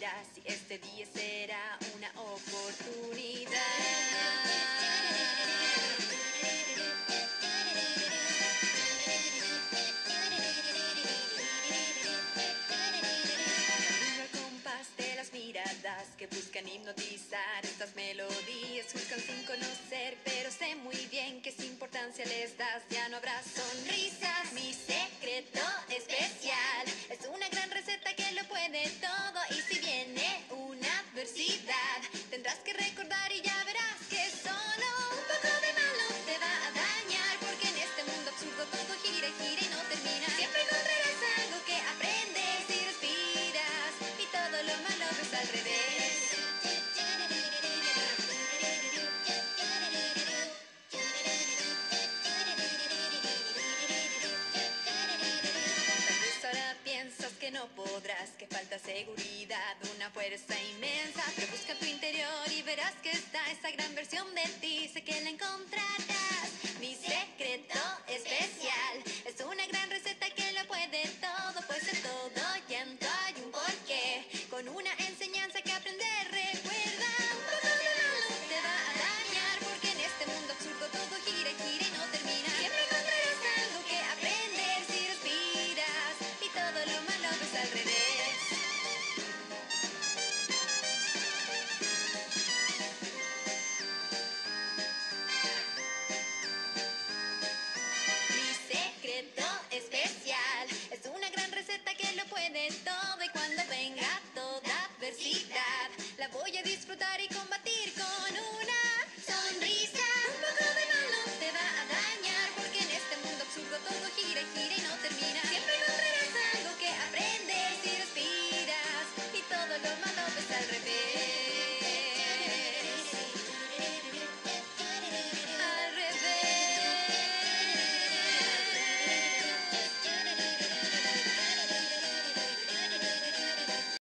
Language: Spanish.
verás si este día será una oportunidad. Que buscan hipnotizar estas melodías buscan sin conocer pero sé muy bien que si importancia les das ya no habrá que falta seguridad, una fuerza inmensa, pero busca tu interior y verás que está esa gran versión de ti, sé que la encontrarás. Mi secreto especial es una gran receta que lo puede todo, pues en todo hay puede todo y cuando venga toda adversidad la voy a disfrutar y combatir con